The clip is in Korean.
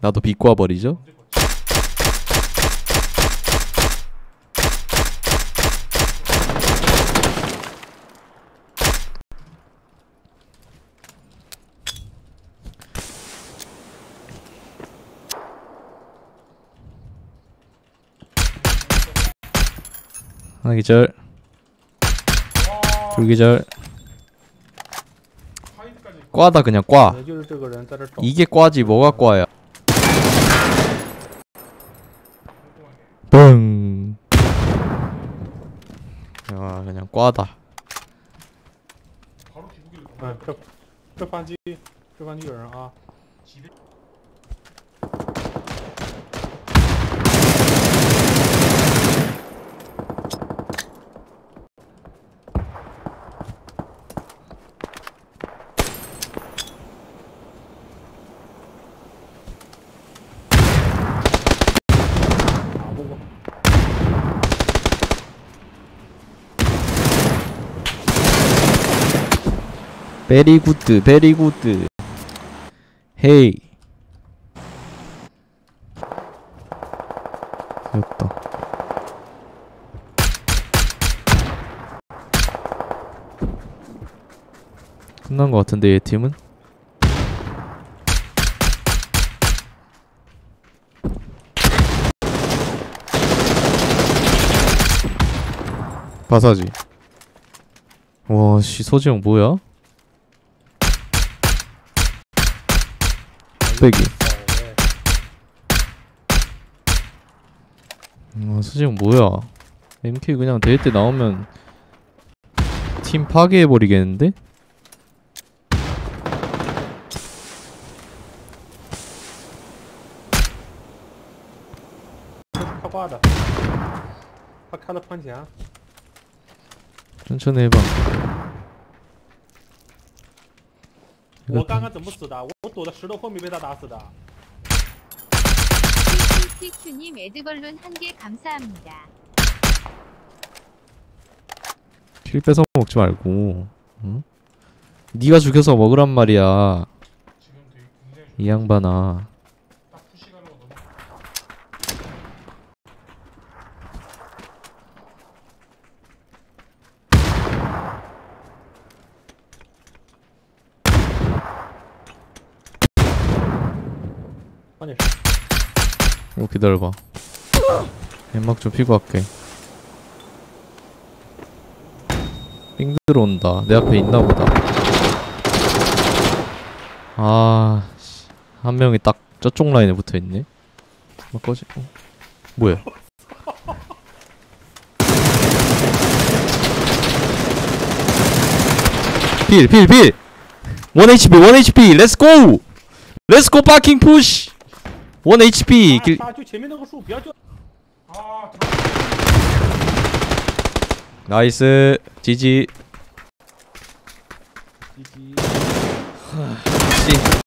나도 비꼬아버리죠? 하나 기절. 둘 기절. 꽈다 그냥 꽈. 이게 꽈지 뭐가 꽈야? 뻥 야, 그냥 꽈다 嗯，这这扳机，这扳机有人啊。 베리 굿드 베리 굿드 헤이 귀엽다. 끝난 것 같은데 얘 팀은? 바사지. 와씨 서지형 뭐야? 빼기 走呗 와 수지형 뭐야 MK 그냥 대회 때 나오면 팀 파괴해버리겠는데?他挂的，他开了喷钱， 천천히 해봐 我刚刚怎么死的？我 我躲在石头后面被他打死的。 TTQ님 에드벌룬 한 개 감사합니다. 킬 뺏어 먹지 말고 응? 네가 죽여서 먹으란 말이야 이 양반아 아니 어, 기다려봐 연막 좀 피고 할게 삥 들어온다 내 앞에 있나보다 아... 씨. 한 명이 딱 저쪽 라인에 붙어있네 뭐 꺼지... 어? 뭐야 필! 필! 필! 1 HP 1 HP 렛츠고! 렛츠고 파킹 푸시! 원 HP. 그 길... 나이스. 지지.